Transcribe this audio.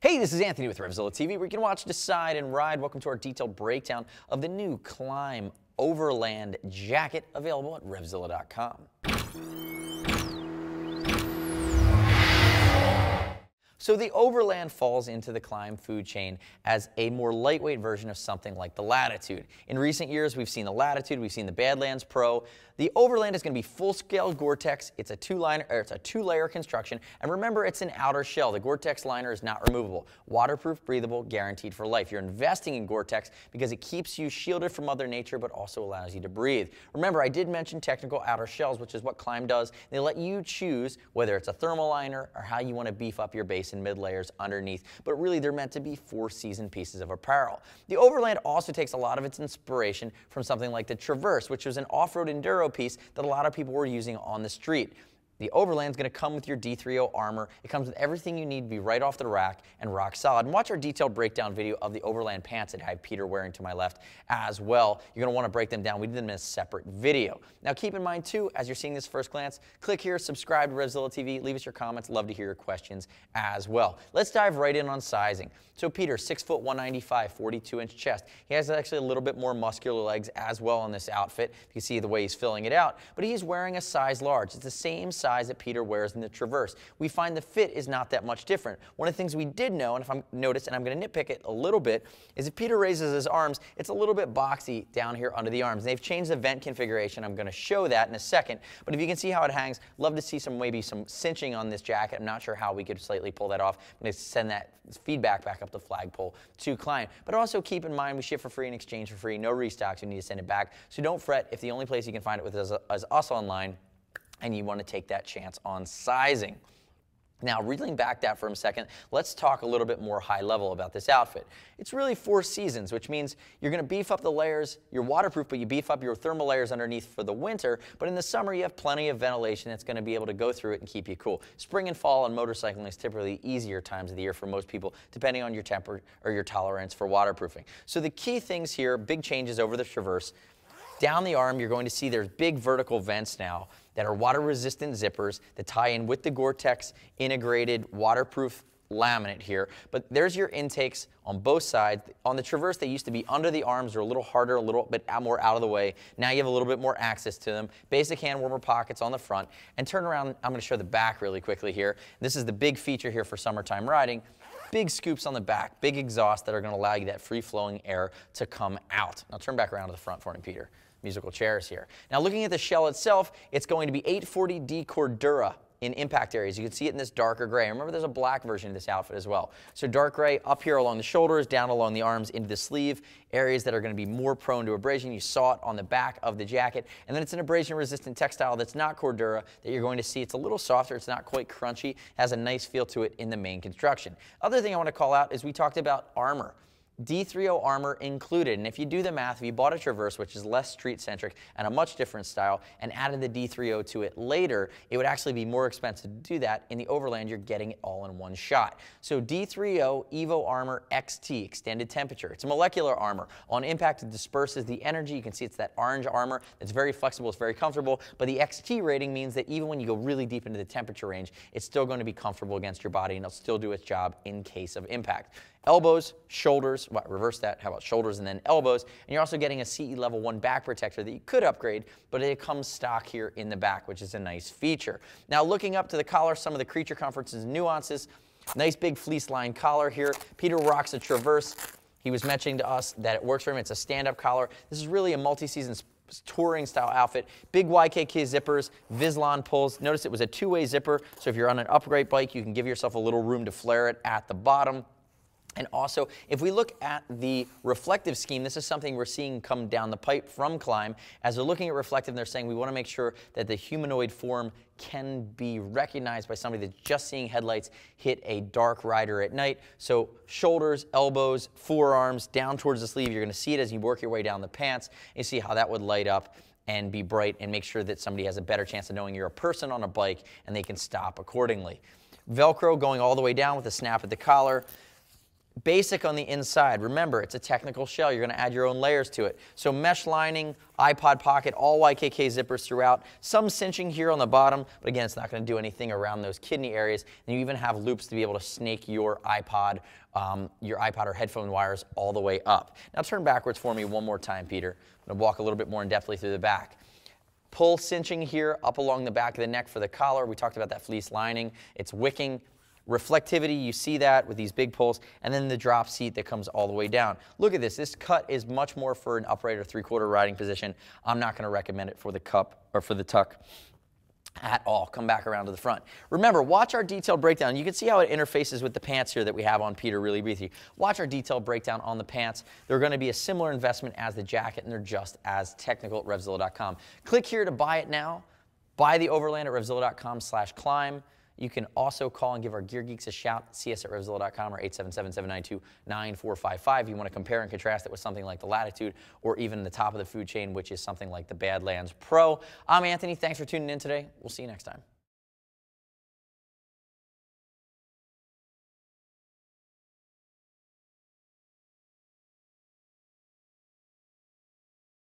Hey, this is Anthony with Revzilla TV, where you can watch, decide, and ride. Welcome to our detailed breakdown of the new Klim Overland jacket available at Revzilla.com. So the Overland falls into the Klim food chain as a more lightweight version of something like the Latitude. In recent years, we've seen the Latitude, we've seen the Badlands Pro. The Overland is going to be full-scale Gore-Tex. It's a two-liner, it's a two-layer construction, and remember, it's an outer shell. The Gore-Tex liner is not removable. Waterproof, breathable, guaranteed for life. You're investing in Gore-Tex because it keeps you shielded from Mother Nature, but also allows you to breathe. Remember, I did mention technical outer shells, which is what Klim does. They let you choose whether it's a thermal liner or how you want to beef up your base and mid layers underneath, but really they're meant to be four-season pieces of apparel. The Overland also takes a lot of its inspiration from something like the Traverse, which was an off-road enduro piece that a lot of people were using on the street. The Overland is going to come with your D3O armor. It comes with everything you need to be right off the rack and rock solid. And watch our detailed breakdown video of the Overland pants that I have Peter wearing to my left as well. You're going to want to break them down. We did them in a separate video. Now keep in mind too, as you're seeing this first glance, click here, subscribe to Revzilla TV, leave us your comments. Love to hear your questions as well. Let's dive right in on sizing. So Peter, 6 foot 195, 42 inch chest. He has actually a little bit more muscular legs as well on this outfit. You can see the way he's filling it out, but he's wearing a size large. It's the same size size that Peter wears in the Traverse. We find the fit is not that much different. One of the things we did know, and if I'm noticed, and I'm going to nitpick it a little bit, is if Peter raises his arms, it's a little bit boxy down here under the arms. they've changed the vent configuration. I'm going to show that in a second. But if you can see how it hangs, love to see some maybe some cinching on this jacket. I'm not sure how we could slightly pull that off. I'm going to send that feedback back up the flagpole to Klim. But also keep in mind we ship for free and exchange for free. No restocks. You need to send it back. So don't fret if the only place you can find it with is us online and you want to take that chance on sizing. Now, reeling back that for a second, let's talk a little bit more high level about this outfit. It's really four seasons, which means you're going to beef up the layers. You're waterproof, but you beef up your thermal layers underneath for the winter. But in the summer, you have plenty of ventilation that's going to be able to go through it and keep you cool. Spring and fall on motorcycling is typically easier times of the year for most people, depending on your temper or your tolerance for waterproofing. So the key things here, big changes over the Traverse. Down the arm, you're going to see there's big vertical vents now that are water resistant zippers that tie in with the Gore-Tex integrated waterproof laminate here. But there's your intakes on both sides. On the Traverse, they used to be under the arms. They're a little harder, a little bit more out of the way. Now you have a little bit more access to them. Basic hand warmer pockets on the front. And turn around, I'm going to show the back really quickly here. This is the big feature here for summertime riding. Big scoops on the back, big exhaust that are going to allow you that free-flowing air to come out. Now turn back around to the front for me, Peter musical chairs here. Now looking at the shell itself, it's going to be 840D Cordura in impact areas. You can see it in this darker gray. Remember there's a black version of this outfit as well. So dark gray up here along the shoulders, down along the arms into the sleeve, areas that are going to be more prone to abrasion. You saw it on the back of the jacket. And then it's an abrasion resistant textile that's not Cordura that you're going to see. It's a little softer. It's not quite crunchy. Has a nice feel to it in the main construction. Other thing I want to call out is we talked about armor. D3O armor included. And if you do the math, if you bought a Traverse, which is less street-centric and a much different style, and added the D3O to it later, it would actually be more expensive to do that. In the Overland, you're getting it all in one shot. So D3O Evo Armor XT, extended temperature. It's a molecular armor. On impact, it disperses the energy. You can see it's that orange armor. It's very flexible. It's very comfortable. But the XT rating means that even when you go really deep into the temperature range, it's still going to be comfortable against your body, and it'll still do its job in case of impact elbows, shoulders, well, reverse that, how about shoulders and then elbows, and you're also getting a CE level 1 back protector that you could upgrade, but it comes stock here in the back, which is a nice feature. Now looking up to the collar, some of the creature comforts and nuances, nice big fleece line collar here. Peter rocks a Traverse. He was mentioning to us that it works for him. It's a stand-up collar. This is really a multi-season touring style outfit. Big YKK zippers, Vislon pulls. Notice it was a two-way zipper, so if you're on an upright bike, you can give yourself a little room to flare it at the bottom. And also, if we look at the reflective scheme, this is something we're seeing come down the pipe from Klim. As they're looking at reflective, they're saying we want to make sure that the humanoid form can be recognized by somebody that's just seeing headlights hit a dark rider at night. So shoulders, elbows, forearms, down towards the sleeve. You're going to see it as you work your way down the pants. You see how that would light up and be bright and make sure that somebody has a better chance of knowing you're a person on a bike and they can stop accordingly. Velcro going all the way down with a snap at the collar basic on the inside. Remember, it's a technical shell. You're going to add your own layers to it. So mesh lining, iPod pocket, all YKK zippers throughout. Some cinching here on the bottom, but again, it's not going to do anything around those kidney areas. And you even have loops to be able to snake your iPod, um, your iPod or headphone wires all the way up. Now turn backwards for me one more time, Peter. I'm going to walk a little bit more in depthly through the back. Pull cinching here up along the back of the neck for the collar. We talked about that fleece lining. It's wicking Reflectivity, you see that with these big pulls, and then the drop seat that comes all the way down. Look at this. This cut is much more for an upright or three-quarter riding position. I'm not going to recommend it for the cup or for the tuck at all. Come back around to the front. Remember, watch our detailed breakdown. You can see how it interfaces with the pants here that we have on Peter really briefly. Watch our detailed breakdown on the pants. They're going to be a similar investment as the jacket, and they're just as technical at RevZilla.com. Click here to buy it now. Buy the Overland at RevZilla.com slash Klim. You can also call and give our Gear Geeks a shout. Us at RevZilla.com or 877-792-9455. You want to compare and contrast it with something like the Latitude or even the top of the food chain, which is something like the Badlands Pro. I'm Anthony. Thanks for tuning in today. We'll see you next time.